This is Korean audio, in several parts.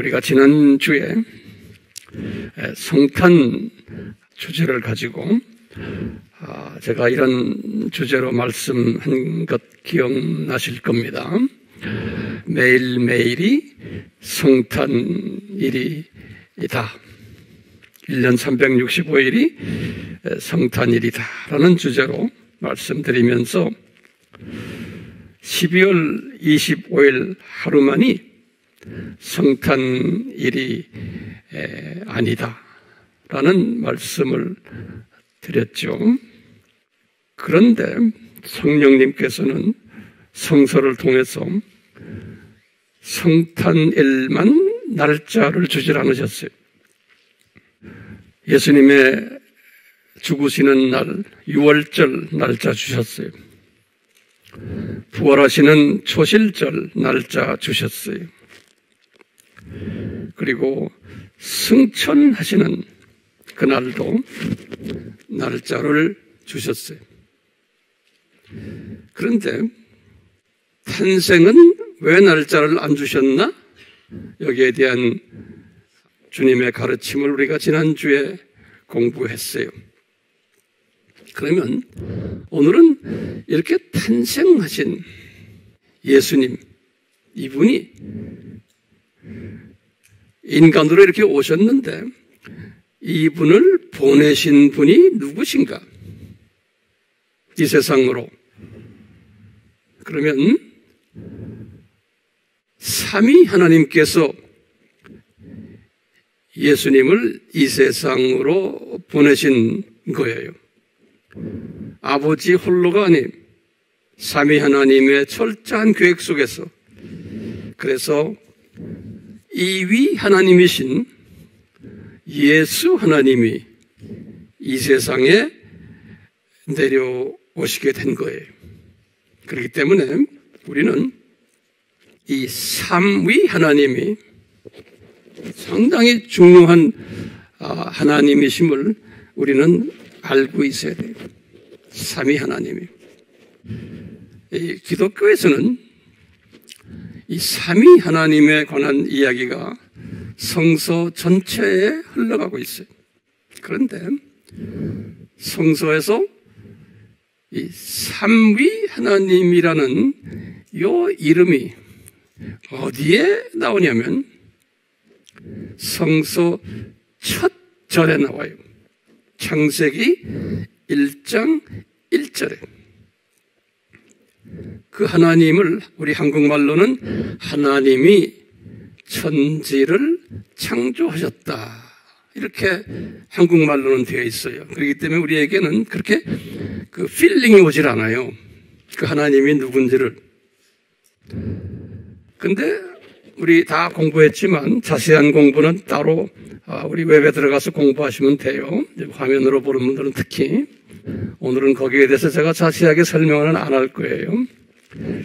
우리가 지난주에 성탄 주제를 가지고 아, 제가 이런 주제로 말씀한 것 기억나실 겁니다. 매일매일이 성탄일이다. 1년 365일이 성탄일이다. 라는 주제로 말씀드리면서 12월 25일 하루만이 성탄 일이 아니다. 라는 말씀을 드렸죠. 그런데 성령님께서는 성서를 통해서 성탄일만 날짜를 주질 않으셨어요. 예수님의 죽으시는 날, 6월절 날짜 주셨어요. 부활하시는 초실절 날짜 주셨어요. 그리고 승천하시는 그날도 날짜를 주셨어요. 그런데 탄생은 왜 날짜를 안 주셨나? 여기에 대한 주님의 가르침을 우리가 지난주에 공부했어요. 그러면 오늘은 이렇게 탄생하신 예수님, 이분이 인간으로 이렇게 오셨는데 이분을 보내신 분이 누구신가? 이 세상으로. 그러면 삼위 하나님께서 예수님을 이 세상으로 보내신 거예요. 아버지 홀로가 아닌 삼위 하나님의 철저한 계획 속에서 그래서 이위 하나님이신 예수 하나님이 이 세상에 내려오시게 된 거예요. 그렇기 때문에 우리는 이 삼위 하나님이 상당히 중요한 아, 하나님이심을 우리는 알고 있어야 돼요. 삼위 하나님이. 이 기독교에서는 이 삼위 하나님에 관한 이야기가 성서 전체에 흘러가고 있어요. 그런데 성서에서 이 삼위 하나님이라는 요 이름이 어디에 나오냐면 성서 첫 절에 나와요. 창세기 1장 1절에. 그 하나님을 우리 한국말로는 하나님이 천지를 창조하셨다. 이렇게 한국말로는 되어 있어요. 그렇기 때문에 우리에게는 그렇게 그 feeling이 오질 않아요. 그 하나님이 누군지를. 근데 우리 다 공부했지만 자세한 공부는 따로 아, 우리 웹에 들어가서 공부하시면 돼요. 화면으로 보는 분들은 특히 오늘은 거기에 대해서 제가 자세하게 설명은 안 할 거예요.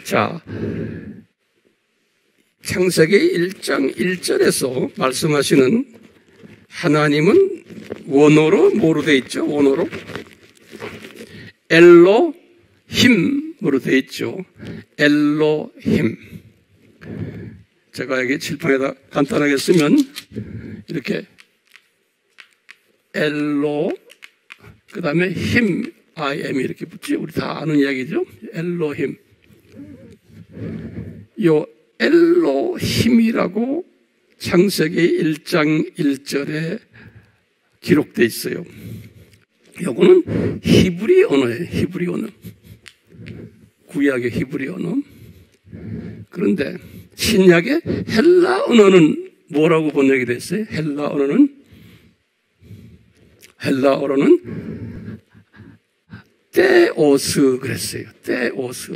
자, 창세기 1장 1절에서 말씀하시는 하나님은 원어로 뭐로 돼 있죠? 원어로 엘로 힘으로 돼 있죠. 엘로 힘. 제가 여기 칠판에다 간단하게 쓰면 이렇게 엘로 그 다음에 힘 I am 이렇게 붙지 우리 다 아는 이야기죠. 엘로힘. 요 엘로힘이라고 창세기 1장 1절에 기록되어 있어요. 요거는 히브리 언어예요. 히브리 언어. 구약의 히브리 언어. 그런데 신약의 헬라 언어는 뭐라고 번역이 됐어요? 헬라 언어는 헬라 언어는 때오스 그랬어요. 때오스.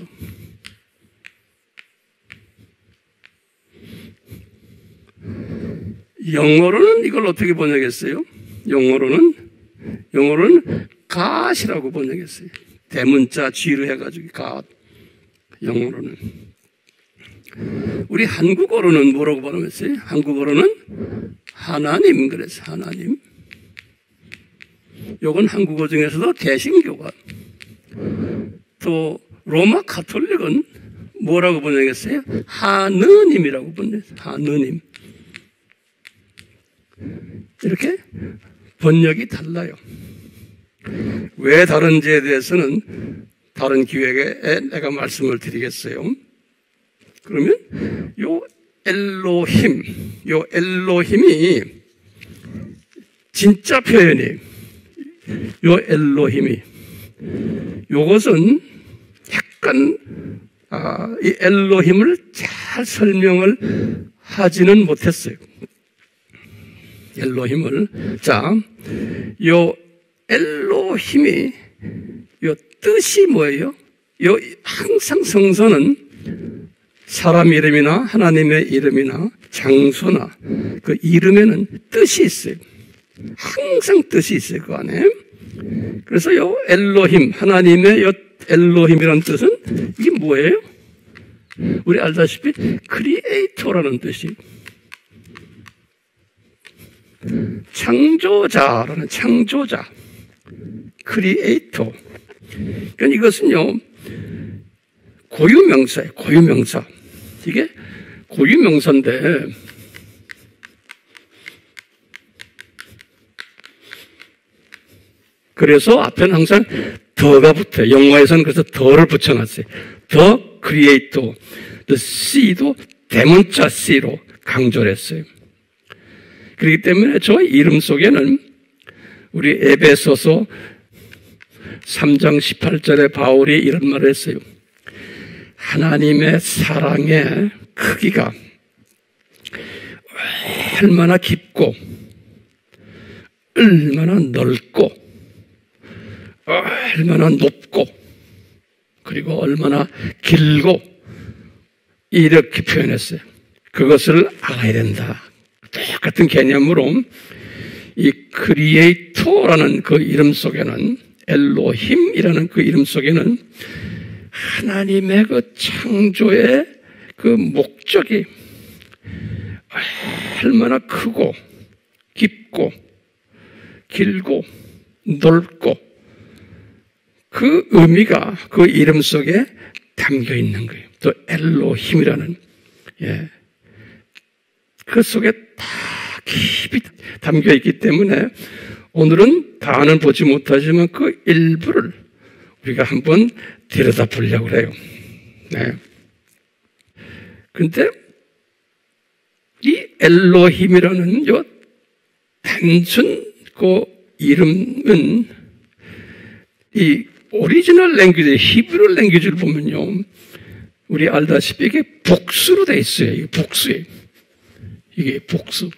영어로는 이걸 어떻게 번역했어요? 영어로는 영어로는 갓이라고 번역했어요. 대문자 G로 해가지고 갓. 영어로는 우리 한국어로는 뭐라고 번역했어요? 한국어로는 하나님 그래서 하나님. 요건 한국어 중에서도 개신교가 또 로마 카톨릭은 뭐라고 번역했어요? 하느님이라고 번역했어요. 하느님. 이렇게 번역이 달라요. 왜 다른지에 대해서는 다른 기회에 내가 말씀을 드리겠어요. 그러면 요 엘로힘, 요 엘로힘이 진짜 표현이 요 엘로힘이 요것은 약간 아, 이 엘로힘을 잘 설명을 하지는 못했어요. 엘로힘을 자, 요 엘로힘이 요 뜻이 뭐예요? 요 항상 성서는 사람 이름이나 하나님의 이름이나 장소나 그 이름에는 뜻이 있어요. 항상 뜻이 있어요, 그 안에. 그래서 요 엘로힘, 하나님의 요 엘로힘이라는 뜻은 이게 뭐예요? 우리 알다시피 Creator라는 뜻이. 창조자라는 창조자. 크리에이터. 그러니까 이것은요 고유명사예요 고유명사. 이게 고유명사인데 그래서 앞에는 항상 the가 붙어요. 영어에서는 그래서 the를 붙여놨어요. 더 크리에이터. C도 대문자 C로 강조를 했어요. 그렇기 때문에 저 이름 속에는 우리 에베소서 3장 18절에 바울이 이런 말을 했어요. 하나님의 사랑의 크기가 얼마나 깊고 얼마나 넓고 얼마나 높고 그리고 얼마나 길고 이렇게 표현했어요. 그것을 알아야 된다. 똑같은 개념으로 이 Creator라는 그 이름 속에는 엘로힘이라는 그 이름 속에는 하나님의 그 창조의 그 목적이 얼마나 크고 깊고 길고 넓고 그 의미가 그 이름 속에 담겨 있는 거예요. 또 엘로힘이라는 예. 그 속에 다 깊이 담겨 있기 때문에 오늘은 다는 보지 못하지만 그 일부를 우리가 한번 들여다 보려고 그래요. 네. 근데 이 엘로힘이라는 요 단순 그 이름은 이 original language, 히브리 language를 보면요. 우리 알다시피 이게 복수로 돼 있어요. 이게 복수예요. 이게 복수.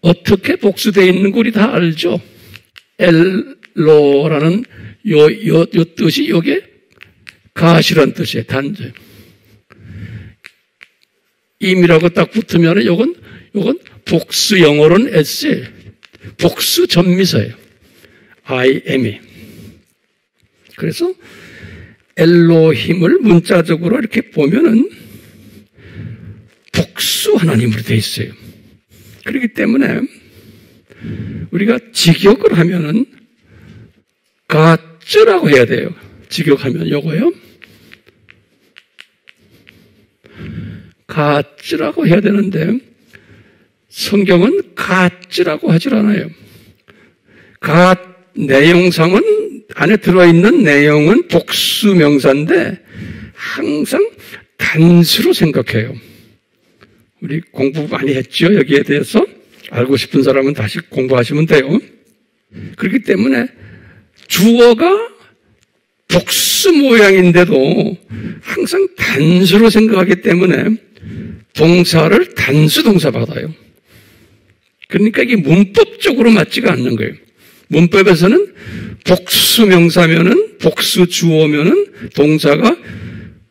어떻게 복수되어 있는 거 우리 다 알죠? 엘로라는 요, 요, 요 뜻이 요게 가시란 뜻이에요. 단절. 임이라고 딱 붙으면 요건, 요건 복수 영어로는 S. 복수 전미사예요. I am이. 그래서 엘로힘을 문자적으로 이렇게 보면은 복수 하나님으로 되어 있어요. 그렇기 때문에 우리가 직역을 하면은 가츠라고 해야 돼요. 직역하면 요거요. 가츠라고 해야 되는데 성경은 가츠라고 하질 않아요. 가 내용상은 안에 들어있는 내용은 복수 명사인데 항상 단수로 생각해요. 우리 공부 많이 했죠? 여기에 대해서 알고 싶은 사람은 다시 공부하시면 돼요. 그렇기 때문에 주어가 복수 모양인데도 항상 단수로 생각하기 때문에 동사를 단수 동사 받아요. 그러니까 이게 문법적으로 맞지가 않는 거예요. 문법에서는 복수 명사면은 복수 주어면은 동사가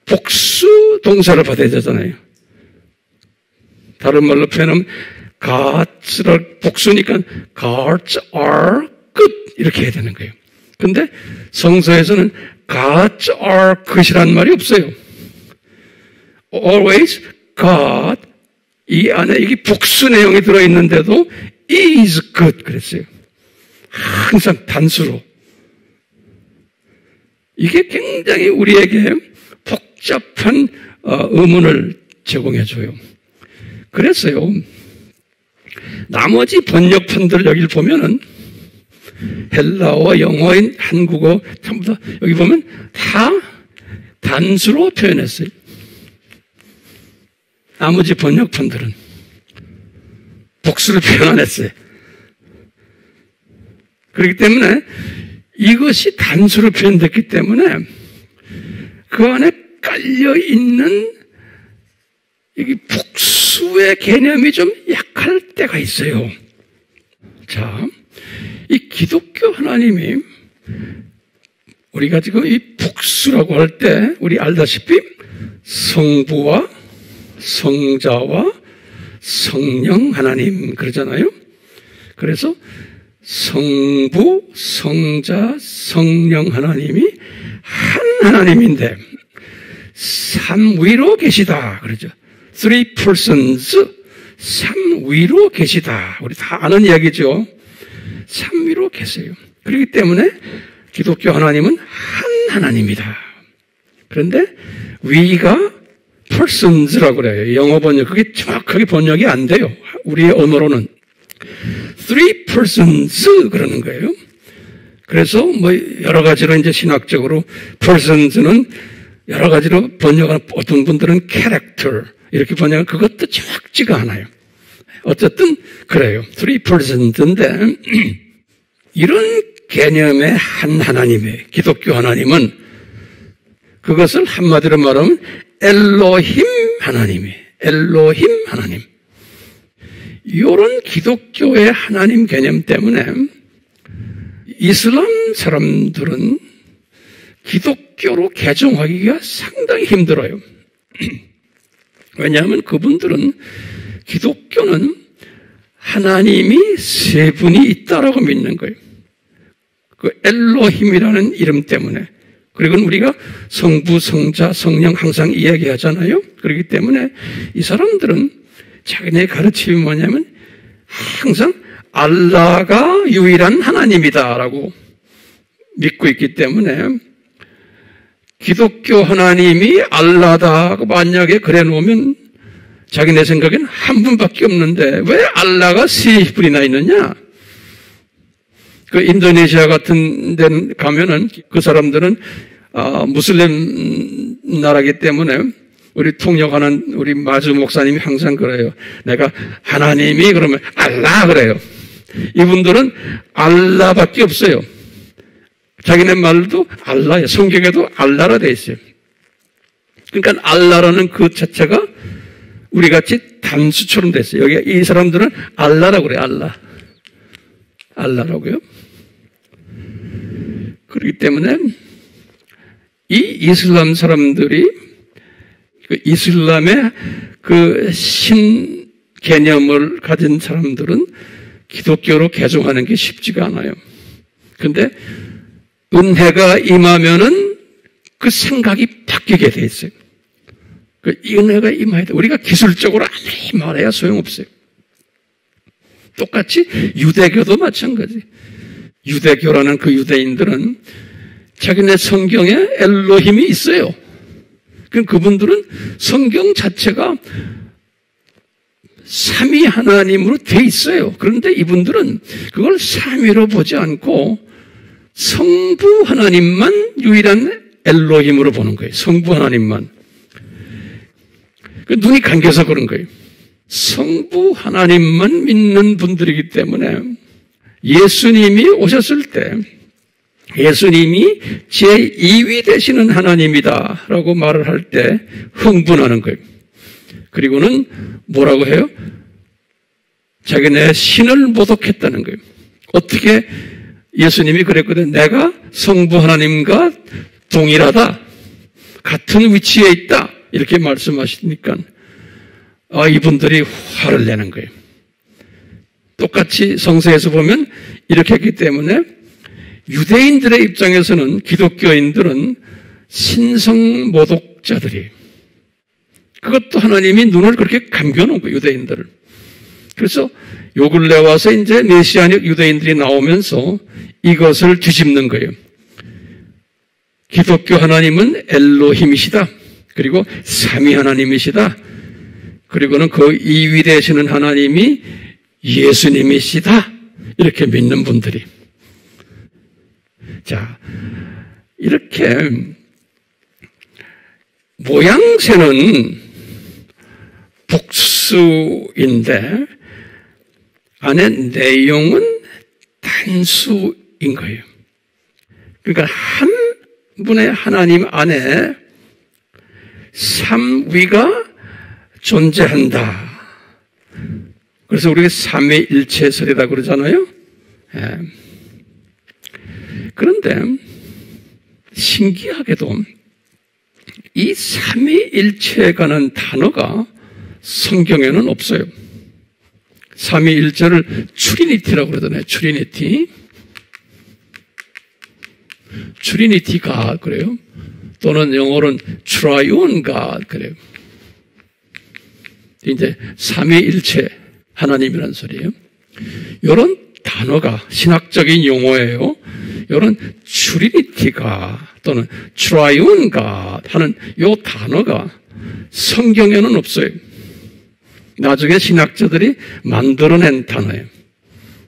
복수 동사를 받아야 되잖아요. 다른 말로 표현하면 Gods를 복수니까 Gods are good 이렇게 해야 되는 거예요. 근데 성서에서는 Gods are good이라는 말이 없어요. Always God 이 안에 이게 복수 내용이 들어있는데도 is good 그랬어요. 항상 단수로. 이게 굉장히 우리에게 복잡한 어, 의문을 제공해 줘요. 그랬어요. 나머지 번역판들 여기를 보면은 헬라어, 영어인, 한국어 전부 다 여기 보면 다 단수로 표현했어요. 나머지 번역판들은 복수를 표현 안 했어요. 그렇기 때문에 이것이 단수로 표현됐기 때문에 그 안에 깔려 있는 여기 복수의 개념이 좀 약할 때가 있어요. 자, 이 기독교 하나님이 우리가 지금 이 복수라고 할 때 우리 알다시피 성부와 성자와 성령 하나님 그러잖아요. 그래서 성부, 성자, 성령 하나님이 한 하나님인데 삼위로 계시다 그러죠. Three persons 삼위로 계시다. 우리 다 아는 이야기죠. 삼위로 계세요. 그렇기 때문에 기독교 하나님은 한 하나님이다. 그런데 위가 persons라고 그래요. 영어 번역. 그게 정확하게 번역이 안 돼요. 우리의 언어로는. three persons 그러는 거예요. 그래서 뭐 여러 가지로 이제 신학적으로 persons는 여러 가지로 번역하는 어떤 분들은 character 이렇게 번역은 그것도 정확지가 않아요. 어쨌든 그래요. three persons인데 이런 개념의 한 하나님의 기독교 하나님은 그것을 한마디로 말하면 엘로힘 하나님이 엘로힘 하나님. 이런 기독교의 하나님 개념 때문에 이슬람 사람들은 기독교로 개종하기가 상당히 힘들어요. 왜냐하면 그분들은 기독교는 하나님이 세 분이 있다라고 믿는 거예요. 그 엘로힘이라는 이름 때문에. 그리고 우리가 성부, 성자, 성령 항상 이야기하잖아요. 그렇기 때문에 이 사람들은 자기네 가르침이 뭐냐면 항상 알라가 유일한 하나님이다라고 믿고 있기 때문에 기독교 하나님이 알라다고 만약에 그래 놓으면 자기네 생각엔 한 분밖에 없는데 왜 알라가 세 분이나 있느냐? 그 인도네시아 같은 데 가면은 그 사람들은 아, 무슬림 나라기 때문에 우리 통역하는 우리 마주 목사님이 항상 그래요. 내가 하나님이 그러면 알라 그래요. 이분들은 알라밖에 없어요. 자기네 말도 알라예요. 성경에도 알라라 돼 있어요. 그러니까 알라라는 그 자체가 우리 같이 단수처럼 됐어요. 여기 이 사람들은 알라라고 그래요. 알라. 알라라고요. 그렇기 때문에 이 이슬람 사람들이 그 이슬람의 그 신 개념을 가진 사람들은 기독교로 개종하는 게 쉽지가 않아요. 근데 은혜가 임하면은 그 생각이 바뀌게 돼 있어요. 그 은혜가 임해야 돼. 우리가 기술적으로 아무리 말해야 소용없어요. 똑같이 유대교도 마찬가지. 유대교라는 그 유대인들은 자기네 성경에 엘로힘이 있어요. 그 그분들은 성경 자체가 삼위 하나님으로 돼 있어요. 그런데 이분들은 그걸 삼위로 보지 않고 성부 하나님만 유일한 엘로힘으로 보는 거예요. 성부 하나님만. 그 눈이 감겨서 그런 거예요. 성부 하나님만 믿는 분들이기 때문에 예수님이 오셨을 때 예수님이 제2위 되시는 하나님이다 라고 말을 할 때 흥분하는 거예요. 그리고는 뭐라고 해요? 자기네 신을 모독했다는 거예요. 어떻게 예수님이 그랬거든. 내가 성부 하나님과 동일하다. 같은 위치에 있다. 이렇게 말씀하시니까 아, 이분들이 화를 내는 거예요. 똑같이 성서에서 보면 이렇게 했기 때문에 유대인들의 입장에서는 기독교인들은 신성 모독자들이 그것도 하나님이 눈을 그렇게 감겨놓은 거예요, 유대인들을. 그래서 요 근래 와서 이제 메시아닉 유대인들이 나오면서 이것을 뒤집는 거예요. 기독교 하나님은 엘로힘이시다. 그리고 삼위 하나님이시다. 그리고는 그 2위 되시는 하나님이 예수님이시다. 이렇게 믿는 분들이. 자, 이렇게 모양새는 복수인데 안에 내용은 단수인 거예요. 그러니까 한 분의 하나님 안에 삼위가 존재한다. 그래서 우리가 삼위일체설이다 그러잖아요. 예. 그런데 신기하게도 이 삼위일체에 관한 단어가 성경에는 없어요. 삼위일체를 추리니티라고 그러잖아요. 추리니티. 추리니티가 그래요. 또는 영어로는 triune God 그래요. 이제 삼위일체 하나님이라는 소리예요. 이런 단어가 신학적인 용어예요. 이런 Trinity가 또는 Triune인가 하는 이 단어가 성경에는 없어요. 나중에 신학자들이 만들어낸 단어예요.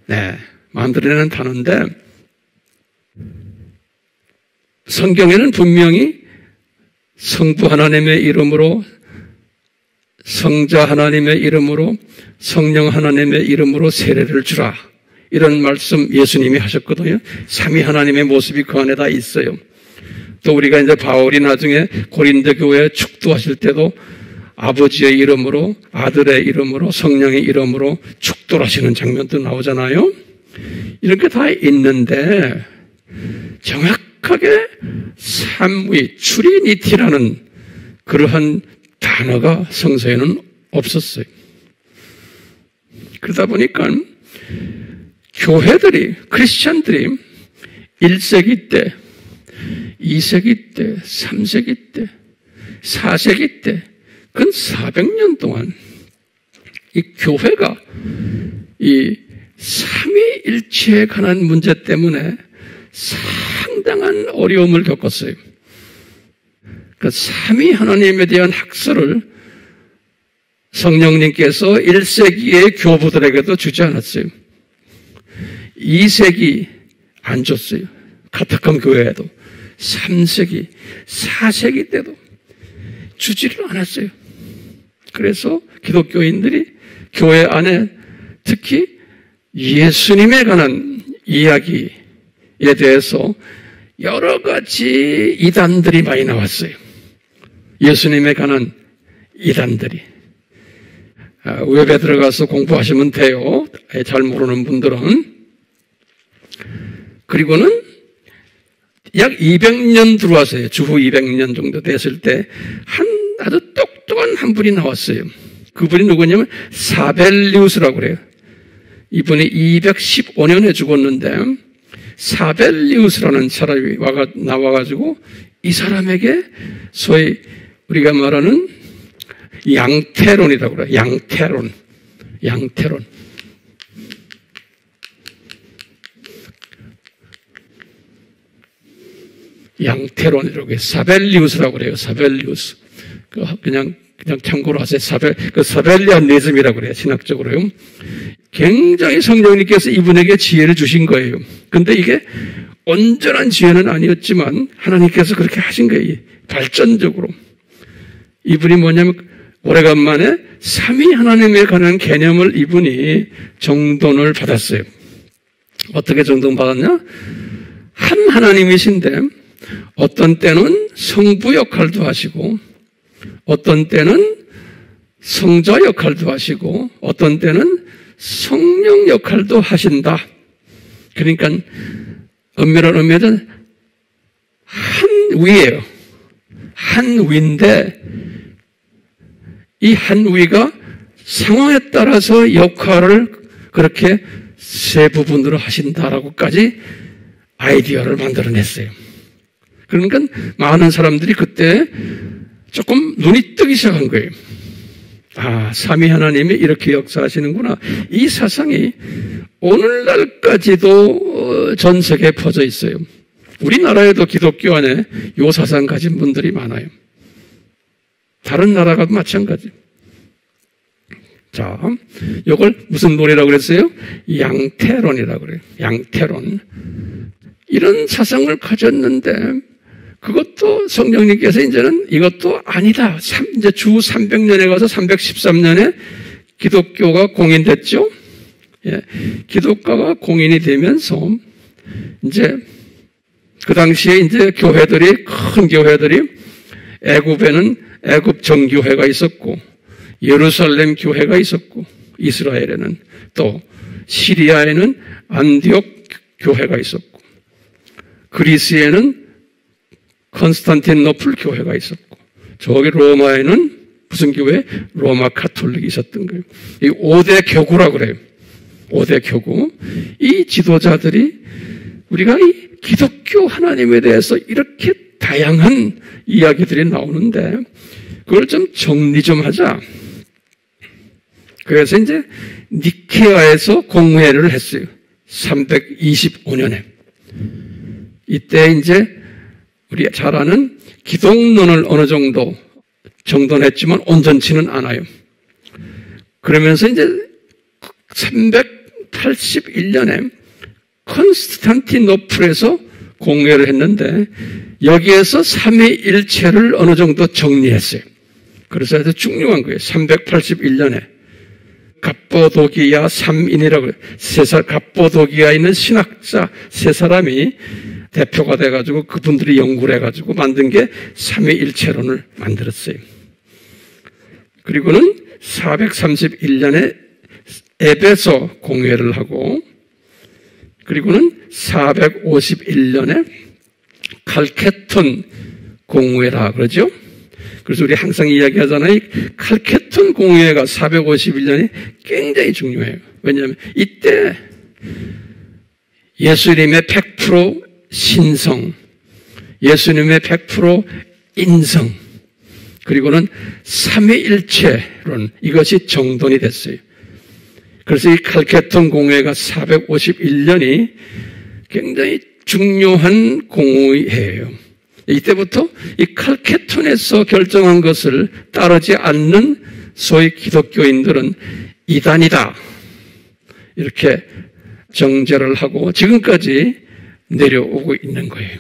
네, 만들어낸 단어인데 성경에는 분명히 성부 하나님의 이름으로 성자 하나님의 이름으로 성령 하나님의 이름으로 세례를 주라. 이런 말씀 예수님이 하셨거든요. 삼위 하나님의 모습이 그 안에 다 있어요. 또 우리가 이제 바울이 나중에 고린도 교회 축도하실 때도 아버지의 이름으로 아들의 이름으로 성령의 이름으로 축도하시는 장면도 나오잖아요. 이렇게 다 있는데 정확하게 삼위 추리니티라는 그러한 단어가 성서에는 없었어요. 그러다 보니까 교회들이, 크리스천들이 1세기 때, 2세기 때, 3세기 때, 4세기 때, 근 400년 동안 이 교회가 이 삼위일체에 관한 문제 때문에 상당한 어려움을 겪었어요. 그 삼위 하나님에 대한 학설을 성령님께서 1세기의 교부들에게도 주지 않았어요. 2세기 안 줬어요. 카타콤 교회에도. 3세기, 4세기 때도 주지를 않았어요. 그래서 기독교인들이 교회 안에 특히 예수님에 관한 이야기에 대해서 여러 가지 이단들이 많이 나왔어요. 예수님에 관한 이단들이. 아, 웹에 들어가서 공부하시면 돼요. 잘 모르는 분들은. 그리고는 약 200년 들어와서요. 주후 200년 정도 됐을 때, 한, 아주 똑똑한 한 분이 나왔어요. 그분이 누구냐면, 사벨리우스라고 그래요. 이분이 215년에 죽었는데, 사벨리우스라는 사람이 와가, 나와가지고, 이 사람에게 소위 우리가 말하는 양태론이라고 그래요. 양태론. 양태론. 양태론이라고 해요. 사벨리우스라고 그래요. 사벨리우스. 그 그냥 그냥 참고로 하세요. 사벨 그 사벨리안리즘이라고 그래요. 신학적으로요. 굉장히 성령님께서 이분에게 지혜를 주신 거예요. 근데 이게 온전한 지혜는 아니었지만 하나님께서 그렇게 하신 거예요. 발전적으로. 이분이 뭐냐면 오래간만에 삼위 하나님에 관한 개념을 이분이 정돈을 받았어요. 어떻게 정돈 받았냐? 한 하나님이신데 어떤 때는 성부 역할도 하시고 어떤 때는 성자 역할도 하시고 어떤 때는 성령 역할도 하신다. 그러니까 엄밀한 의미는 한 위예요. 한 위인데 이한 위가 상황에 따라서 역할을 그렇게 세 부분으로 하신다라고까지 아이디어를 만들어냈어요. 그러니까 많은 사람들이 그때 조금 눈이 뜨기 시작한 거예요. 아, 삼위 하나님이 이렇게 역사하시는구나. 이 사상이 오늘날까지도 어, 전 세계에 퍼져 있어요. 우리나라에도 기독교 안에 요 사상 가진 분들이 많아요. 다른 나라가도 마찬가지. 자, 이걸 무슨 논이라고 그랬어요? 양태론이라고 그래요. 양태론. 이런 사상을 가졌는데 그것도 성령님께서 이제는 이것도 아니다. 이제 주 300년에 가서 313년에 기독교가 공인됐죠. 예, 기독교가 공인이 되면서 이제 그 당시에 이제 교회들이 큰 교회들이 애굽에는 애굽 정교회가 있었고 예루살렘 교회가 있었고 이스라엘에는 또 시리아에는 안디옥 교회가 있었고 그리스에는 컨스탄틴노플 교회가 있었고 저기 로마에는 무슨 교회? 로마 카톨릭이 있었던 거예요. 이 5대 교구라고 그래요. 5대 교구. 이 지도자들이 우리가 이 기독교 하나님에 대해서 이렇게 다양한 이야기들이 나오는데 그걸 좀 정리 좀 하자. 그래서 이제 니케아에서 공회를 했어요. 325년에. 이때 이제 우리 잘 아는 기독론을 어느 정도 정돈했지만 온전치는 않아요. 그러면서 이제 381년에 컨스탄티노플에서 공회를 했는데 여기에서 삼위일체를 어느 정도 정리했어요. 그래서 아주 중요한 거예요. 381년에 갑보도기야 삼인이라고 세살 갑보도기야 있는 신학자 세 사람이 대표가 돼가지고 그분들이 연구를 해가지고 만든 게 삼위일체론을 만들었어요. 그리고는 431년에 에베소 공회를 하고 그리고는 451년에 칼케톤 공회라 그러죠. 그래서 우리 항상 이야기하잖아요. 칼케톤 공회가 451년이 굉장히 중요해요. 왜냐하면 이때 예수님의 100% 신성, 예수님의 100% 인성, 그리고는 삼위일체론 이것이 정돈이 됐어요. 그래서 이 칼케톤 공회가 451년이 굉장히 중요한 공회예요. 이때부터 이 칼케톤에서 결정한 것을 따르지 않는 소위 기독교인들은 이단이다. 이렇게 정죄를 하고 지금까지 내려오고 있는 거예요.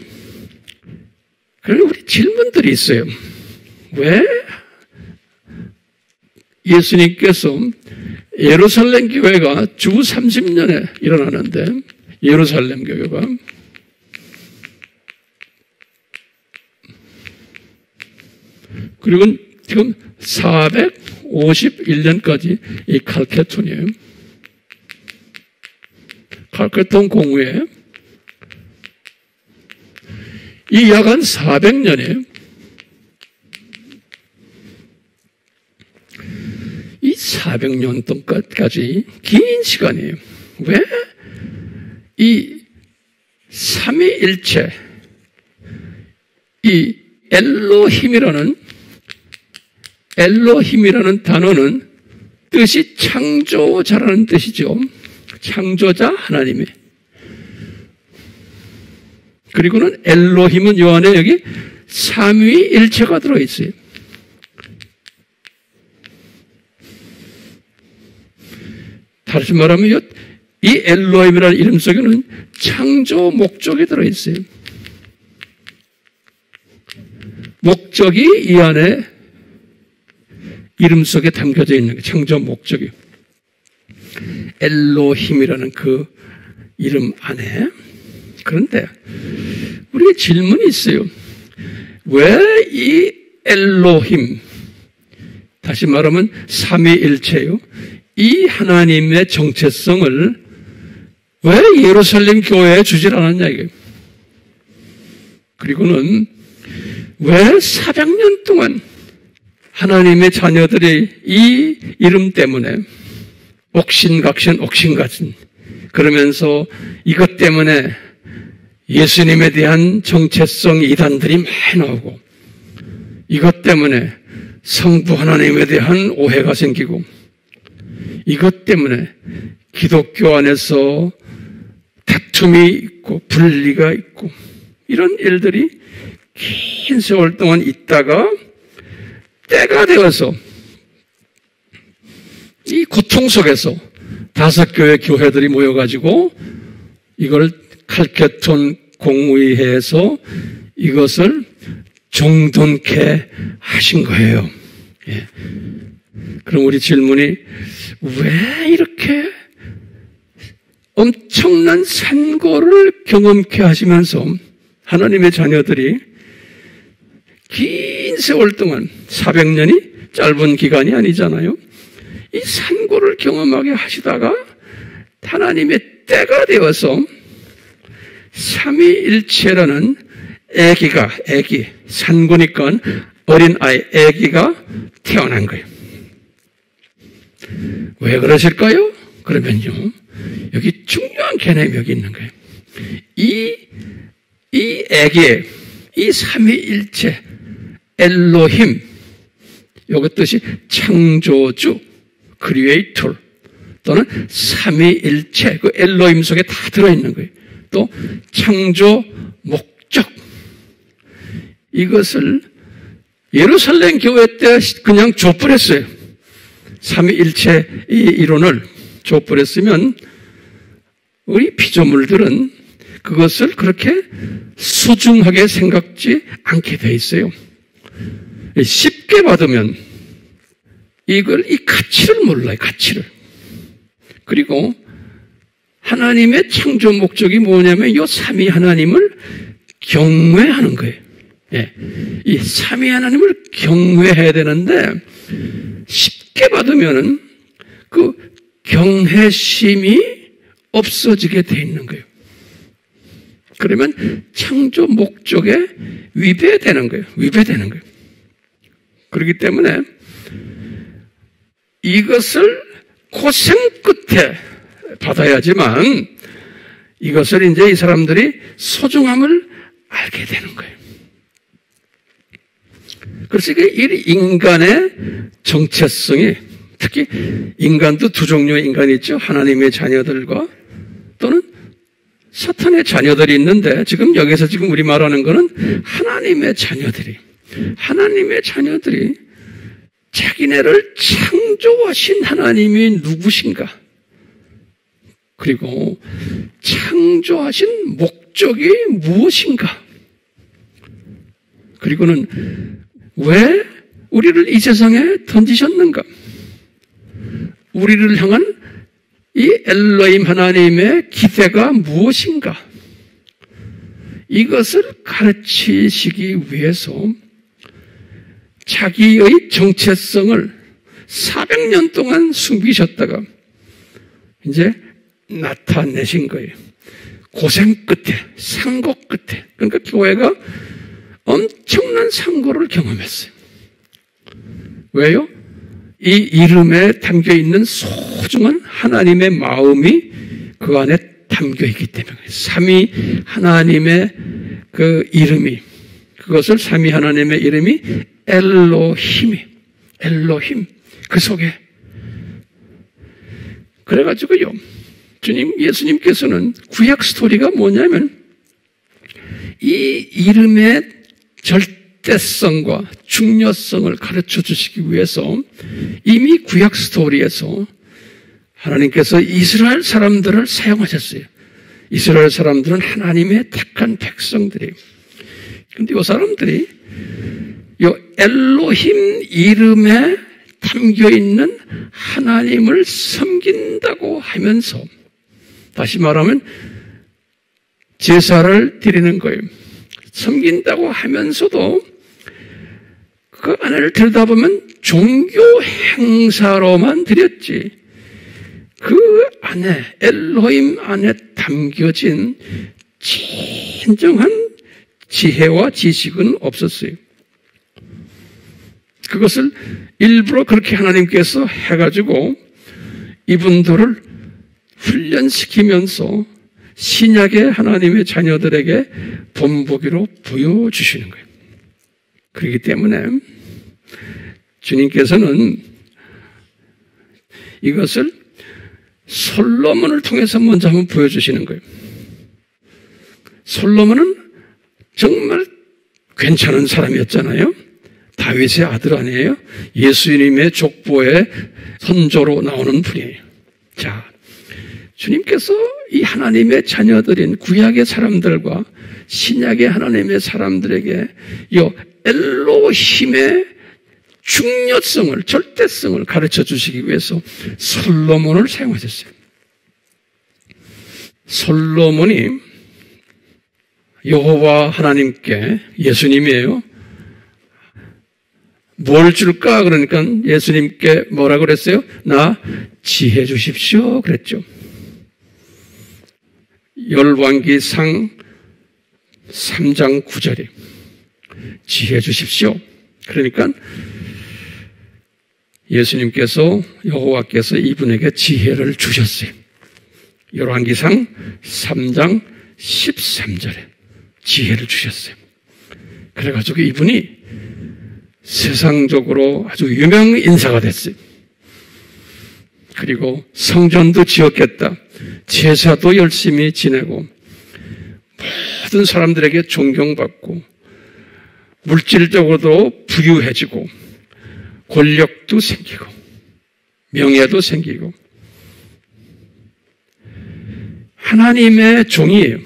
그리고 우리 질문들이 있어요. 왜 예수님께서 예루살렘 교회가 주 30년에 일어나는데 예루살렘 교회가 그리고 지금 451년까지 이 칼케톤이에요. 칼케톤 공회에 이 약 한 400년에 이 400년 동안까지 긴 시간이에요. 왜? 이 삼위일체, 이 엘로힘이라는 엘로힘이라는 단어는 뜻이 창조자라는 뜻이죠. 창조자 하나님의. 그리고는 엘로힘은 요 안에 여기 삼위일체가 들어있어요. 다시 말하면 이 엘로힘이라는 이름 속에는 창조 목적이 들어있어요. 목적이 이 안에 이름 속에 담겨져 있는 게 창조 목적이. 엘로힘이라는 그 이름 안에. 그런데 우리가 질문이 있어요. 왜 이 엘로힘, 다시 말하면 삼위일체요. 이 하나님의 정체성을 왜 예루살렘 교회에 주질 않았냐 이게. 그리고는 왜 400년 동안 하나님의 자녀들이 이 이름 때문에 옥신각신 옥신각신 그러면서 이것 때문에 예수님에 대한 정체성 이단들이 많이 나오고 이것 때문에 성부 하나님에 대한 오해가 생기고 이것 때문에 기독교 안에서 다툼이 있고 분리가 있고 이런 일들이 긴 세월 동안 있다가 때가 되어서 이 고통 속에서 다섯 교회 교회들이 모여가지고 이걸 칼케톤 공의회에서 이것을 정돈케 하신 거예요. 예. 그럼 우리 질문이 왜 이렇게 엄청난 산고를 경험케 하시면서 하나님의 자녀들이 긴 세월 동안 400년이 짧은 기간이 아니잖아요. 이 산고를 경험하게 하시다가 하나님의 때가 되어서 삼위일체라는 아기가 아기 산고니까 어린 아이 아기가 태어난 거예요. 왜 그러실까요? 그러면요. 여기 중요한 개념이 여기 있는 거예요. 이, 이 아기의 이 삼위일체 엘로힘 요것 뜻이 창조주 크리에이터 또는 삼위일체 그 엘로힘 속에 다 들어있는 거예요. 또 창조 목적 이것을 예루살렘 교회 때 그냥 좁버렸어요. 삼위일체 이 이론을 좁버렸으면 우리 피조물들은 그것을 그렇게 소중하게 생각지 않게 돼 있어요. 쉽게 받으면 이걸 이 가치를 몰라요. 가치를. 그리고 하나님의 창조 목적이 뭐냐면 이 삼위 하나님을 경외하는 거예요. 예. 이 삼위 하나님을 경외해야 되는데 쉽게 받으면은 그 경외심이 없어지게 돼 있는 거예요. 그러면 창조 목적에 위배되는 거예요. 위배되는 거예요. 그렇기 때문에 이것을 고생 끝에 받아야지만 이것을 이제 이 사람들이 소중함을 알게 되는 거예요. 그래서 이 인간의 정체성이 특히 인간도 두 종류의 인간이 있죠. 하나님의 자녀들과 또는 사탄의 자녀들이 있는데 지금 여기서 지금 우리 말하는 것은 하나님의 자녀들이 하나님의 자녀들이 자기네를 창조하신 하나님이 누구신가? 그리고 창조하신 목적이 무엇인가? 그리고는 왜 우리를 이 세상에 던지셨는가? 우리를 향한 이 엘로임 하나님의 기대가 무엇인가? 이것을 가르치시기 위해서 자기의 정체성을 400년 동안 숨기셨다가 이제 나타내신 거예요. 고생 끝에, 상고 끝에. 그러니까 교회가 엄청난 상고를 경험했어요. 왜요? 이 이름에 담겨 있는 소중한 하나님의 마음이 그 안에 담겨 있기 때문에 삼위 하나님의 그 이름이 그것을 삼위 하나님의 이름이 엘로힘이 엘로힘 그 속에 그래가지고요 주님 예수님께서는 구약 스토리가 뭐냐면 이 이름의 절대성과 중요성을 가르쳐 주시기 위해서 이미 구약 스토리에서 하나님께서 이스라엘 사람들을 사용하셨어요. 이스라엘 사람들은 하나님의 택한 백성들이에요. 근데 이 사람들이 이 엘로힘 이름에 담겨 있는 하나님을 섬긴다고 하면서 다시 말하면 제사를 드리는 거예요. 섬긴다고 하면서도 그 안을 들여다보면 종교 행사로만 드렸지. 그 안에, 엘로임 안에 담겨진 진정한 지혜와 지식은 없었어요. 그것을 일부러 그렇게 하나님께서 해가지고 이분들을 훈련시키면서 신약의 하나님의 자녀들에게 본보기로 보여주시는 거예요. 그렇기 때문에 주님께서는 이것을 솔로몬을 통해서 먼저 한번 보여주시는 거예요. 솔로몬은 정말 괜찮은 사람이었잖아요. 다윗의 아들 아니에요? 예수님의 족보의 선조로 나오는 분이에요. 자, 주님께서 이 하나님의 자녀들인 구약의 사람들과 신약의 하나님의 사람들에게 이 엘로힘의 중요성을, 절대성을 가르쳐 주시기 위해서 솔로몬을 사용하셨어요. 솔로몬이 여호와 하나님께 예수님이에요. 뭘 줄까? 그러니까 예수님께 뭐라 그랬어요? 나 지혜 주십시오. 그랬죠. 열왕기상 3장 9절에 지혜 주십시오. 그러니까 예수님께서 여호와께서 이분에게 지혜를 주셨어요. 열왕기상 3장 13절에 지혜를 주셨어요. 그래가지고 이분이 세상적으로 아주 유명 인사가 됐어요. 그리고 성전도 지었겠다. 제사도 열심히 지내고 모든 사람들에게 존경받고 물질적으로도 부유해지고 권력도 생기고 명예도 생기고 하나님의 종이에요.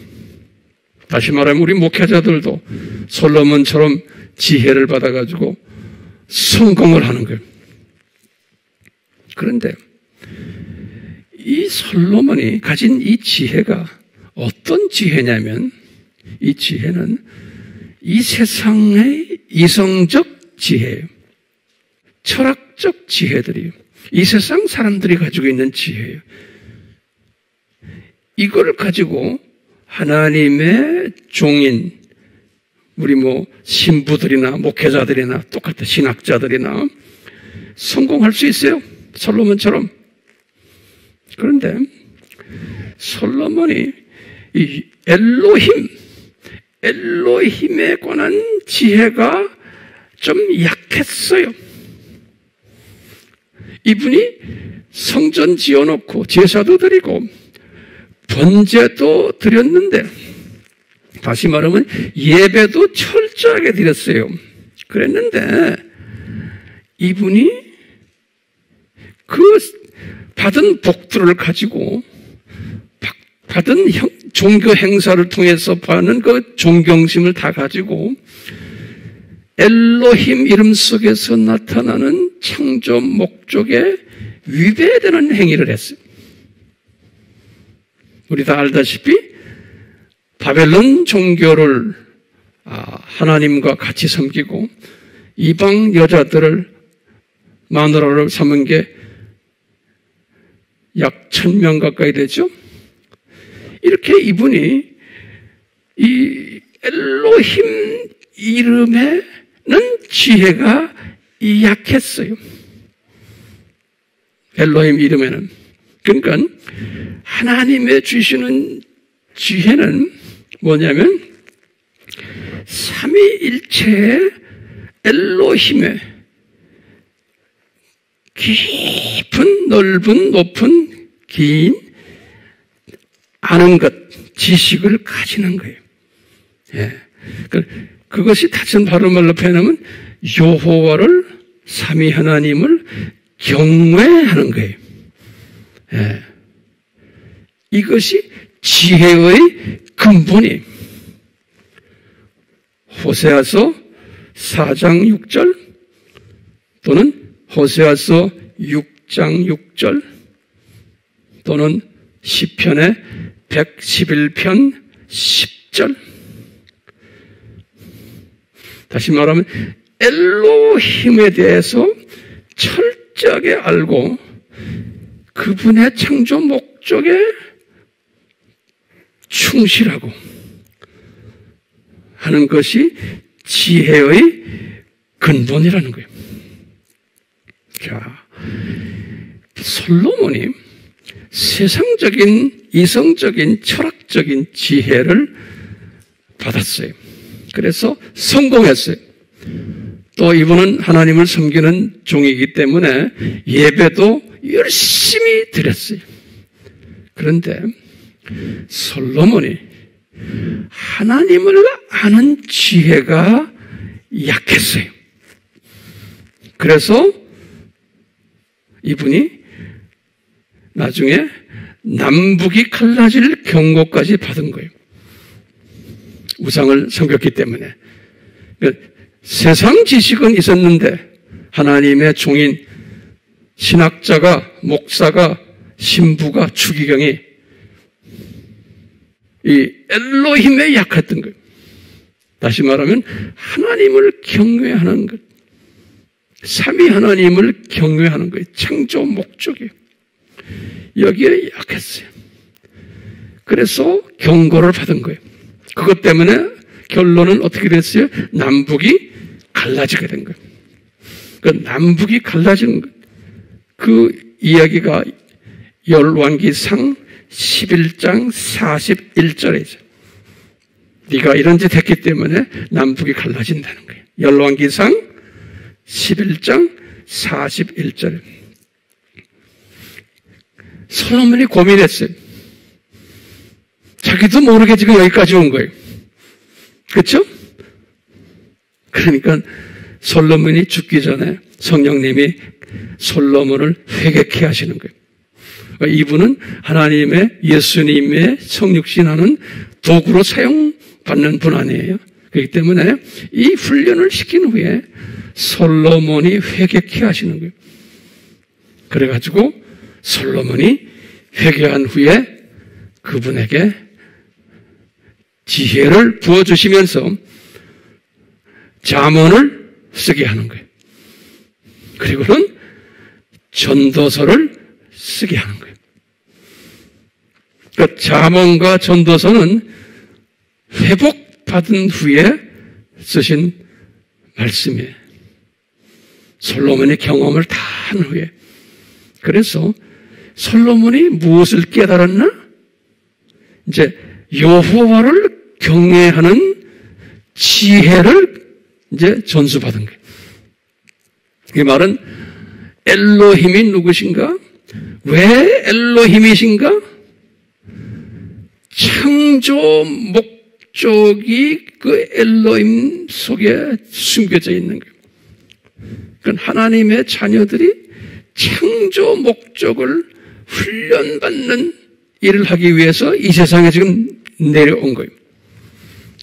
다시 말하면 우리 목회자들도 솔로몬처럼 지혜를 받아가지고 성공을 하는 거예요. 그런데 이 솔로몬이 가진 이 지혜가 어떤 지혜냐면 이 지혜는 이 세상의 이성적 지혜예요. 철학적 지혜들이에요. 이 세상 사람들이 가지고 있는 지혜예요. 이걸 가지고 하나님의 종인 우리 뭐 신부들이나 목회자들이나 똑같은 신학자들이나 성공할 수 있어요. 솔로몬처럼. 그런데 솔로몬이 이 엘로힘, 엘로힘에 관한 지혜가 좀 약했어요. 이분이 성전 지어놓고 제사도 드리고 번제도 드렸는데 다시 말하면 예배도 철저하게 드렸어요. 그랬는데 이분이 그 받은 복들을 가지고 받은 종교 행사를 통해서 받는 그 존경심을 다 가지고 엘로힘 이름 속에서 나타나는 창조 목적에 위배되는 행위를 했어요. 우리 다 알다시피 바벨론 종교를 아, 하나님과 같이 섬기고 이방 여자들을 마누라를 삼은 게 약 천 명 가까이 되죠. 이렇게 이분이 이 엘로힘 이름에는 지혜가 약했어요. 엘로힘 이름에는. 그러니까 하나님의 주시는 지혜는 뭐냐면 삼위일체의 엘로힘의 깊은 넓은 높은 긴 아는 것 지식을 가지는 거예요. 예. 그것이 다른 바로 말로 표현하면 여호와를 삼위 하나님을 경외하는 거예요. 예. 이것이 지혜의 근본이 호세아서 4장 6절 또는 호세아서 6장 6절 또는 시편의 111편 10절 다시 말하면 엘로힘에 대해서 철저하게 알고 그분의 창조 목적에 충실하고 하는 것이 지혜의 근본이라는 거예요. 자, 솔로몬이 세상적인, 이성적인, 철학적인 지혜를 받았어요. 그래서 성공했어요. 또 이분은 하나님을 섬기는 종이기 때문에 예배도 열심히 드렸어요. 그런데 솔로몬이 하나님을 아는 지혜가 약했어요. 그래서 이분이 나중에 남북이 갈라질 경고까지 받은 거예요. 우상을 섬겼기 때문에. 그러니까 세상 지식은 있었는데 하나님의 종인 신학자가 목사가 신부가 추기경이 이 엘로힘에 약했던 거예요. 다시 말하면 하나님을 경외하는 것. 삼위 하나님을 경외하는 거예요. 창조 목적이에요. 여기에 약했어요. 그래서 경고를 받은 거예요. 그것 때문에 결론은 어떻게 됐어요? 남북이 갈라지게 된 거예요. 그 남북이 것. 그 이야기가 열왕기상 11장 41절에 있어요. 네가 이런 짓 했기 때문에 남북이 갈라진다는 거예요. 열왕기상 11장 41절. 솔로몬이 고민했어요. 자기도 모르게 지금 여기까지 온 거예요. 그렇죠? 그러니까 솔로몬이 죽기 전에 성령님이 솔로몬을 회개케 하시는 거예요. 이분은 하나님의 예수님의 성육신하는 도구로 사용받는 분 아니에요. 그렇기 때문에 이 훈련을 시킨 후에 솔로몬이 회개케 하시는 거예요. 그래가지고 솔로몬이 회개한 후에 그분에게 지혜를 부어주시면서 자문을 쓰게 하는 거예요. 그리고는 전도서를 쓰게 하는 거예요. 그 자문과 전도서는 회복받은 후에 쓰신 말씀이에요. 솔로몬의 경험을 다 한 후에. 그래서 솔로몬이 무엇을 깨달았나? 이제 여호와를 경외하는 지혜를 이제 전수받은 거예요. 이 말은 엘로힘이 누구신가? 왜 엘로힘이신가? 창조 목적이 그 엘로힘 속에 숨겨져 있는 거예요. 그건 하나님의 자녀들이 창조 목적을 훈련받는 일을 하기 위해서 이 세상에 지금 내려온 거예요.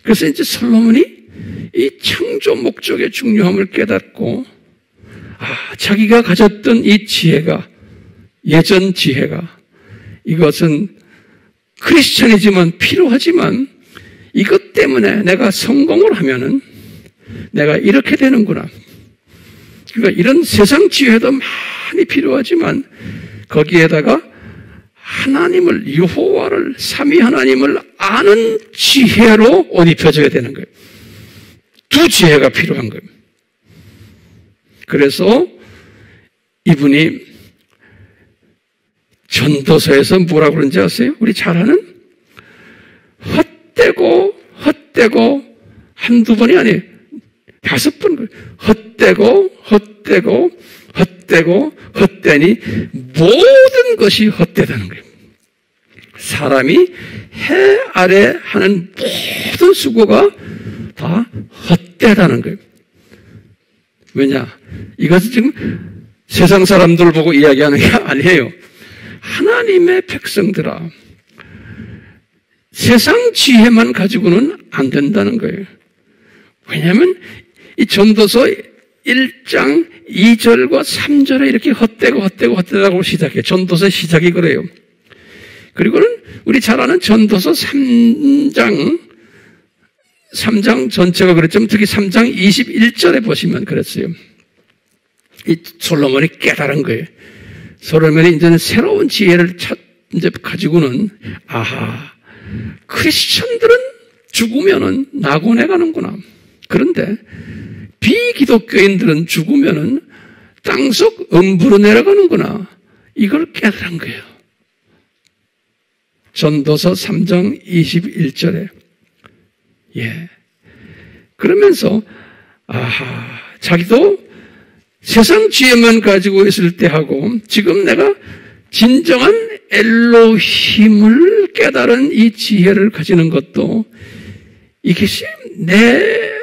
그래서 이제 솔로몬이 이 창조 목적의 중요함을 깨닫고 아, 자기가 가졌던 이 지혜가 예전 지혜가 이것은 크리스천이지만 필요하지만 이것 때문에 내가 성공을 하면은 내가 이렇게 되는구나. 그러니까 이런 세상 지혜도 많이 필요하지만 거기에다가 하나님을 여호와를 삼위 하나님을 아는 지혜로 옷 입혀져야 되는 거예요. 두 지혜가 필요한 거예요. 그래서 이분이 전도서에서 뭐라고 그런지 아세요? 우리 잘 아는 헛되고 헛되고 한두 번이 아니에요. 다섯 번 헛되고 헛되고 헛되고 헛되니 모든 것이 헛되다는 거예요. 사람이 해 아래 하는 모든 수고가 다 헛되다는 거예요. 왜냐? 이것은 지금 세상 사람들을 보고 이야기하는 게 아니에요. 하나님의 백성들아. 세상 지혜만 가지고는 안 된다는 거예요. 왜냐하면 이 전도서 1장 2절과 3절에 이렇게 헛되고 헛되고 헛되다고 시작해. 전도서 시작이 그래요. 그리고는 우리 잘 아는 전도서 3장 3장 전체가 그랬지만 특히 3장 21절에 보시면 그랬어요. 이 솔로몬이 깨달은 거예요. 솔로몬이 이제는 새로운 지혜를 찾, 이제 가지고는 아하 크리스천들은 죽으면은 낙원에 가는구나. 그런데 비기독교인들은 죽으면은 땅속 음부로 내려가는구나. 이걸 깨달은 거예요. 전도서 3장 21절에. 예. 그러면서, 아하, 자기도 세상 지혜만 가지고 있을 때 하고, 지금 내가 진정한 엘로힘을 깨달은 이 지혜를 가지는 것도 이것이 내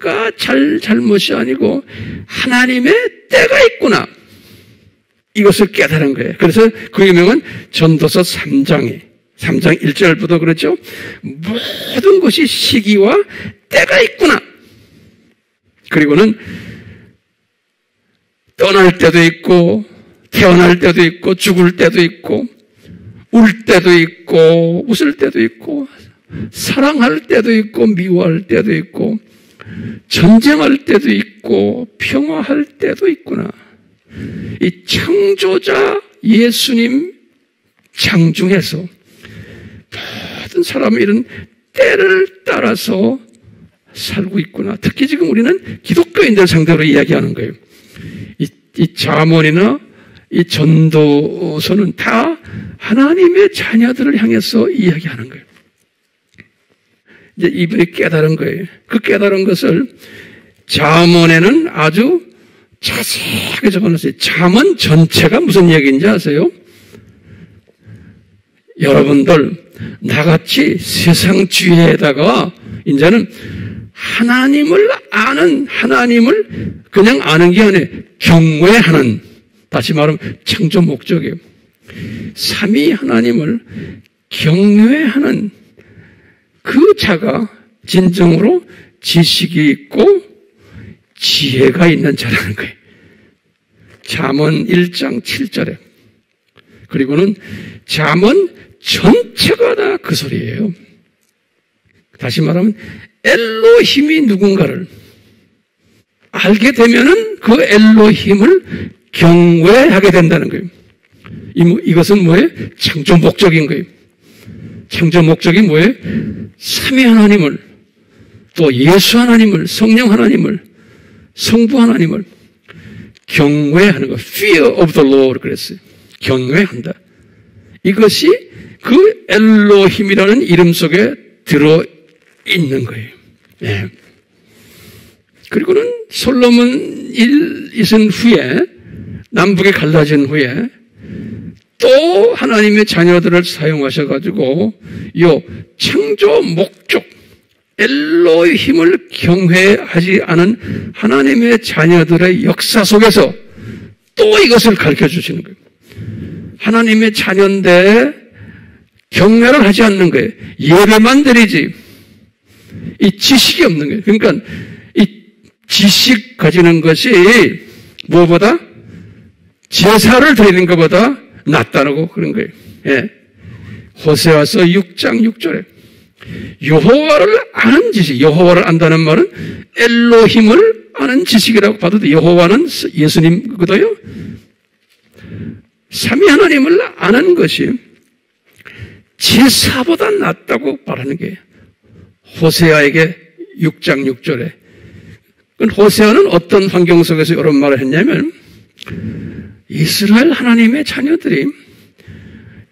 잘못과 잘 잘못이 아니고 하나님의 때가 있구나. 이것을 깨달은 거예요. 그래서 그 유명한 전도서 3장에 3장 1절부터 그렇죠. 모든 것이 시기와 때가 있구나. 그리고는 떠날 때도 있고 태어날 때도 있고 죽을 때도 있고 울 때도 있고 웃을 때도 있고 사랑할 때도 있고 미워할 때도 있고 전쟁할 때도 있고 평화할 때도 있구나. 이 창조자 예수님 장중에서 모든 사람이 이런 때를 따라서 살고 있구나. 특히 지금 우리는 기독교인들 상대로 이야기하는 거예요. 이, 이 자문이나 이 전도서는 다 하나님의 자녀들을 향해서 이야기하는 거예요. 이제 이분이 깨달은 거예요. 그 깨달은 것을 자문에는 아주 자세하게 적어놨어요. 자문 전체가 무슨 얘기인지 아세요? 여러분들 나같이 세상주의에다가 이제는 하나님을 아는 하나님을 그냥 아는 게 아니에요. 경외하는 다시 말하면 창조 목적이에요. 삼위 하나님을 경외하는 그 자가 진정으로 지식이 있고 지혜가 있는 자라는 거예요. 잠언 1장 7절에. 그리고는 잠언 전체가 다 그 소리예요. 다시 말하면 엘로힘이 누군가를 알게 되면은 그 엘로힘을 경외하게 된다는 거예요. 이것은 뭐예요? 창조 목적인 거예요. 창조 목적이 뭐예요? 삼위 하나님을 또 예수 하나님을 성령 하나님을 성부 하나님을 경외하는 거. Fear of the Lord 그랬어요. 경외한다. 이것이 그 엘로힘이라는 이름 속에 들어 있는 거예요. 네. 그리고는 솔로몬 일 있은 후에 남북에 갈라진 후에 또 하나님의 자녀들을 사용하셔가지고 요 창조 목적 엘로힘을 경외하지 않은 하나님의 자녀들의 역사 속에서 또 이것을 가르쳐 주시는 거예요. 하나님의 자녀인데 경외를 하지 않는 거예요. 예배만 드리지. 이 지식이 없는 거예요. 그러니까 이 지식 가지는 것이 무엇보다 제사를 드리는 것보다 낫다고 그런 거예요. 예. 호세아서 6장 6절에 여호와를 아는 지식, 여호와를 안다는 말은 엘로힘을 아는 지식이라고 봐도 돼. 여호와는 예수님거든요. 삼위 하나님을 아는 것이 제사보다 낫다고 말하는 게 호세아에게 6장 6절에 호세아는 어떤 환경 속에서 이런 말을 했냐면 이스라엘 하나님의 자녀들이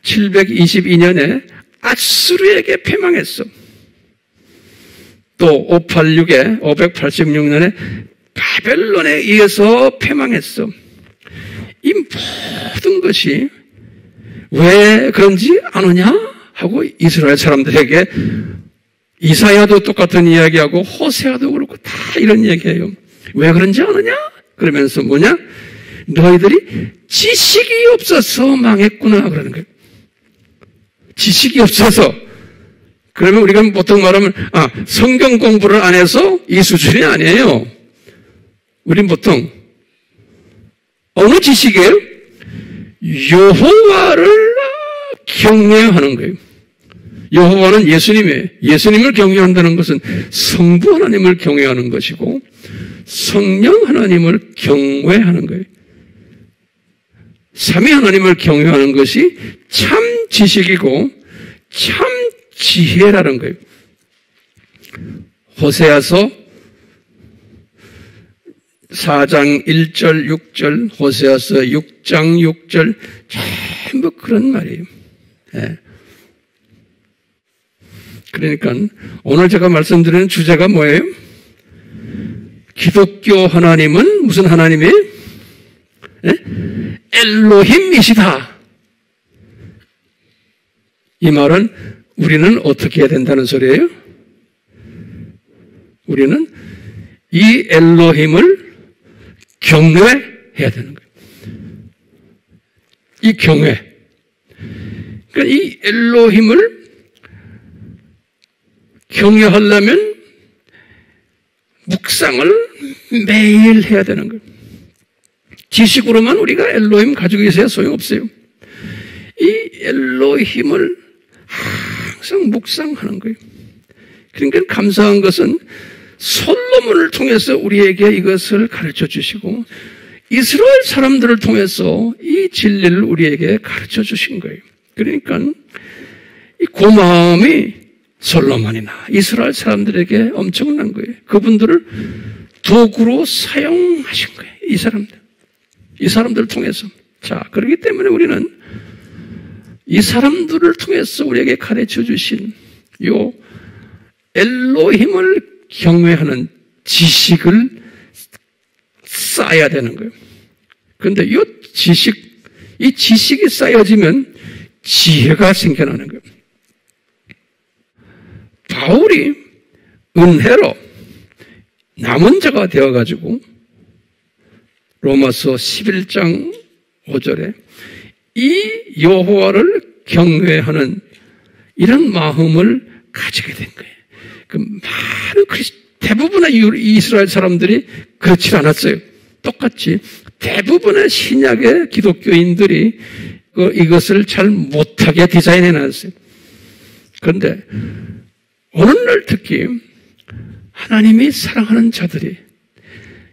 722년에 아수르에게 패망했어. 또 586에 586년에 바벨론에 의해서 패망했어. 이 모든 것이 왜 그런지 아느냐 하고 이스라엘 사람들에게 이사야도 똑같은 이야기하고 호세아도 그렇고 다 이런 이야기해요. 왜 그런지 아느냐? 그러면서 뭐냐? 너희들이 지식이 없어서 망했구나 그러는 거예요. 지식이 없어서 그러면 우리가 보통 말하면 아 성경 공부를 안 해서 이 수준이 아니에요. 우린 보통 어느 지식이에요? 여호와를 경외하는 거예요. 여호와는 예수님의 예수님을 경외한다는 것은 성부 하나님을 경외하는 것이고 성령 하나님을 경외하는 거예요. 삼위 하나님을 경외하는 것이 참 지식이고 참 지혜라는 거예요. 호세아서 4장 1절, 6절, 호세아서 6장 6절 전부 그런 말이에요. 네. 그러니까 오늘 제가 말씀드리는 주제가 뭐예요? 기독교 하나님은 무슨 하나님이에요? 네? 엘로힘이시다. 이 말은 우리는 어떻게 해야 된다는 소리예요? 우리는 이 엘로힘을 경외해야 되는 거예요. 이 경외. 그러니까 이 엘로힘을 경외하려면 묵상을 매일 해야 되는 거예요. 지식으로만 우리가 엘로힘 가지고 있어야 소용없어요. 이 엘로힘을 항상 묵상하는 거예요. 그러니까 감사한 것은 솔로몬을 통해서 우리에게 이것을 가르쳐 주시고 이스라엘 사람들을 통해서 이 진리를 우리에게 가르쳐 주신 거예요. 그러니까 이 고마움이 솔로몬이나 이스라엘 사람들에게 엄청난 거예요. 그분들을 도구로 사용하신 거예요. 이 사람들. 이 사람들을 통해서. 자, 그렇기 때문에 우리는 이 사람들을 통해서 우리에게 가르쳐 주신 요 엘로힘을 경외하는 지식을 쌓아야 되는 거예요. 그런데 이 지식, 이 지식이 쌓여지면 지혜가 생겨나는 거예요. 바울이 은혜로 남은 자가 되어가지고 로마서 11장 5절에 이 여호와를 경외하는 이런 마음을 가지게 된 거예요. 그 많은 대부분의 이스라엘 사람들이 그렇지 않았어요. 똑같이 대부분의 신약의 기독교인들이 그 이것을 잘 못하게 디자인해 놨어요. 그런데 오늘날 특히 하나님이 사랑하는 자들이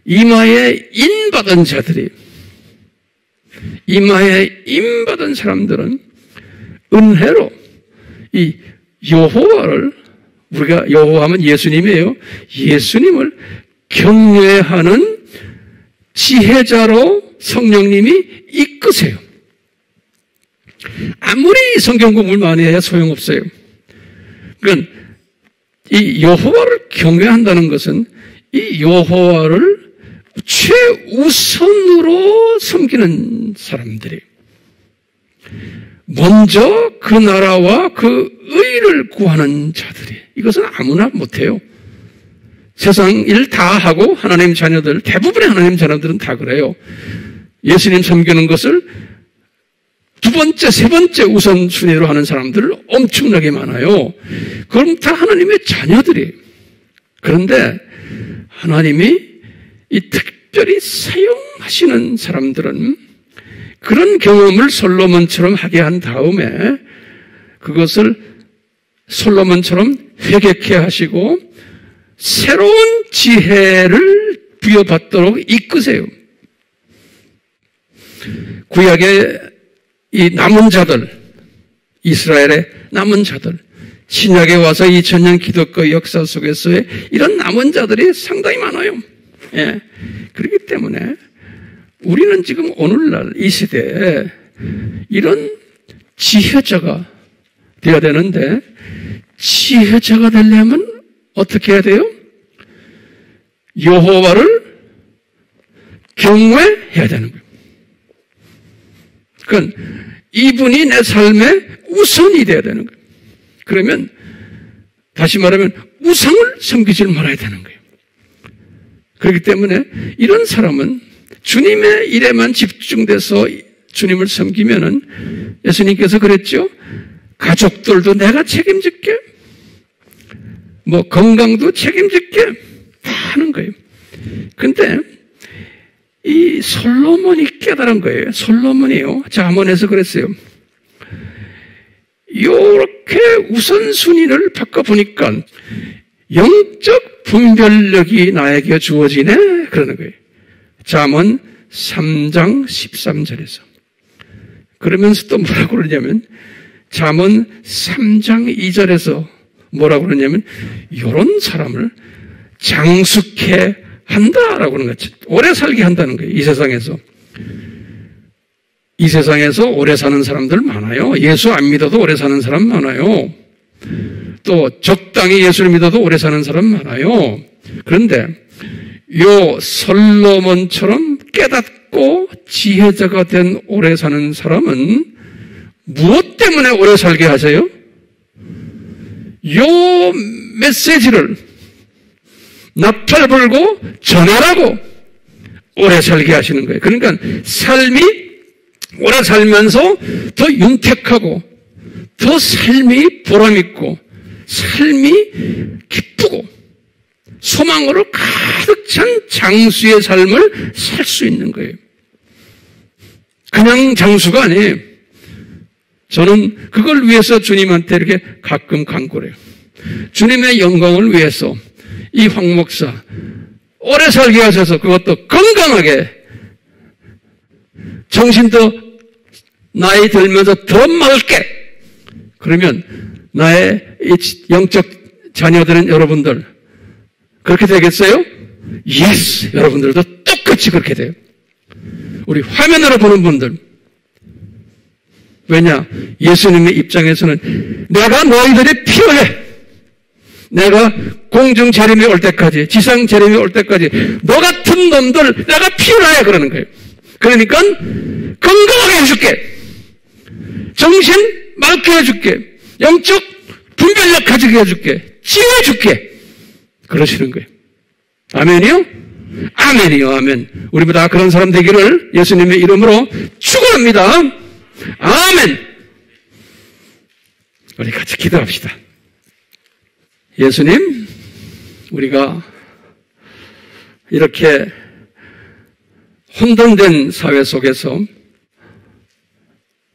이마에 인받은 자들이 이마에 인받은 사람들은 은혜로 이 여호와를 우리가 여호와하면 예수님이에요. 예수님을 경외하는 지혜자로 성령님이 이끄세요. 아무리 성경 공부를 많이 해야 소용없어요. 그러니까 이 여호와를 경외한다는 것은 이 여호와를 최우선으로 섬기는 사람들이 먼저 그 나라와 그 의를 구하는 자들이 이것은 아무나 못해요. 세상 일 다 하고 하나님 자녀들 대부분의 하나님 자녀들은 다 그래요. 예수님 섬기는 것을 두 번째, 세 번째 우선 순위로 하는 사람들 엄청나게 많아요. 그럼 다 하나님의 자녀들이. 그런데 하나님이 이 특 별히 사용하시는 사람들은 그런 경험을 솔로몬처럼 하게 한 다음에 그것을 솔로몬처럼 회개케 하시고 새로운 지혜를 부여받도록 이끄세요. 구약의 이 남은 자들, 이스라엘의 남은 자들, 신약에 와서 2000년 기독교 역사 속에서의 이런 남은 자들이 상당히 많아요. 예. 그렇기 때문에 우리는 지금 오늘날 이 시대에 이런 지혜자가 되어야 되는데 지혜자가 되려면 어떻게 해야 돼요? 여호와를 경외해야 되는 거예요. 그건 이분이 내 삶의 우선이 되어야 되는 거예요. 그러면 다시 말하면 우상을 섬기지 말아야 되는 거예요. 그렇기 때문에 이런 사람은 주님의 일에만 집중돼서 주님을 섬기면은 예수님께서 그랬죠. 가족들도 내가 책임질게. 뭐 건강도 책임질게. 다 하는 거예요. 근데 이 솔로몬이 깨달은 거예요. 솔로몬이요. 자문에서 그랬어요. 이렇게 우선순위를 바꿔보니까 영적 분별력이 나에게 주어지네? 그러는 거예요. 잠언 3장 13절에서. 그러면서 또 뭐라고 그러냐면, 잠언 3장 2절에서 뭐라고 그러냐면, 이런 사람을 장숙해 한다라고 그러는 거지. 오래 살게 한다는 거예요. 이 세상에서. 이 세상에서 오래 사는 사람들 많아요. 예수 안 믿어도 오래 사는 사람 많아요. 또 적당히 예수를 믿어도 오래 사는 사람 많아요. 그런데 요 솔로몬처럼 깨닫고 지혜자가 된 오래 사는 사람은 무엇 때문에 오래 살게 하세요? 요 메시지를 나팔 불고 전하라고 오래 살게 하시는 거예요. 그러니까 삶이 오래 살면서 더 윤택하고 더 삶이 보람있고 삶이 기쁘고 소망으로 가득 찬 장수의 삶을 살 수 있는 거예요. 그냥 장수가 아니에요. 저는 그걸 위해서 주님한테 이렇게 가끔 간구를 해요. 주님의 영광을 위해서 이 황 목사 오래 살게 하셔서 그것도 건강하게 정신도 나이 들면서 더 맑게 그러면 나의 영적 자녀들은 여러분들 그렇게 되겠어요? Yes! 여러분들도 똑같이 그렇게 돼요. 우리 화면으로 보는 분들 왜냐? 예수님의 입장에서는 내가 너희들이 필요해. 내가 공중 재림이 올 때까지, 지상 재림이 올 때까지, 너 같은 놈들 내가 필요해. 그러는 거예요. 그러니까 건강하게 해줄게. 정신 맑게 해줄게. 영적 분별력 가지게 해줄게. 치유해줄게. 그러시는 거예요. 아멘이요? 아멘이요, 아멘. 우리보다 그런 사람 되기를 예수님의 이름으로 축원합니다. 아멘. 우리 같이 기도합시다. 예수님, 우리가 이렇게 혼돈된 사회 속에서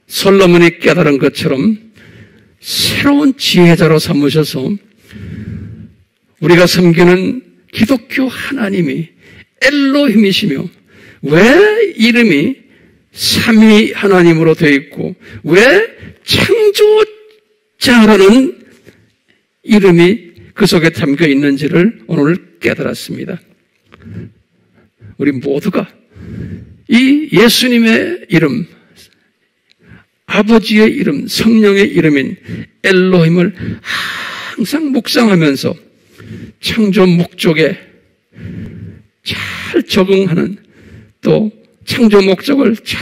솔로몬이 깨달은 것처럼 새로운 지혜자로 삼으셔서 우리가 섬기는 기독교 하나님이 엘로힘이시며 왜 이름이 삼위 하나님으로 되어 있고 왜 창조자라는 이름이 그 속에 담겨 있는지를 오늘 깨달았습니다. 우리 모두가 이 예수님의 이름, 아버지의 이름, 성령의 이름인 엘로힘을 항상 묵상하면서 창조 목적에 잘 적응하는 또 창조 목적을 잘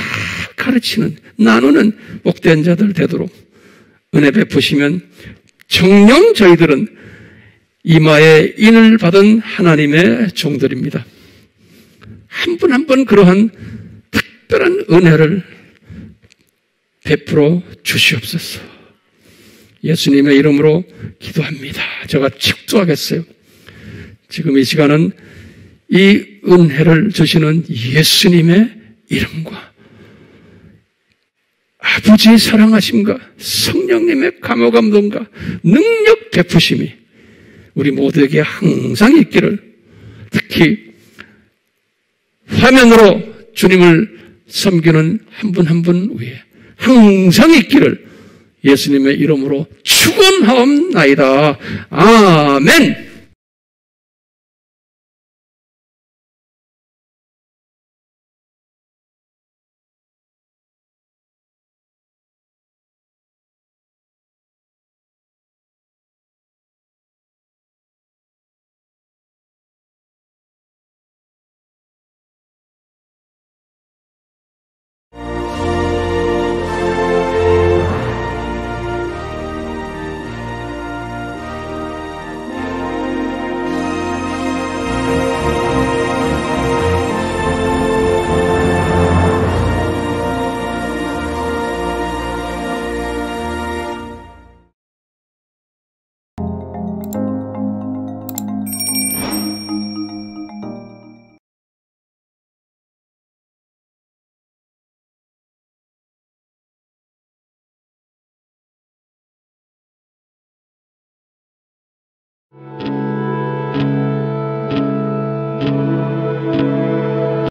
가르치는 나누는 복된 자들 되도록 은혜 베푸시면 정령 저희들은 이마에 인을 받은 하나님의 종들입니다. 한 분 한 분 그러한 특별한 은혜를 베풀어 주시옵소서. 예수님의 이름으로 기도합니다. 제가 축도하겠어요. 지금 이 시간은 이 은혜를 주시는 예수님의 이름과 아버지의 사랑하심과 성령님의 감호감동과 능력 베푸심이 우리 모두에게 항상 있기를 특히 화면으로 주님을 섬기는 한 분 한분 위에 항상 있기를 예수님의 이름으로 축원하옵나이다. 아멘.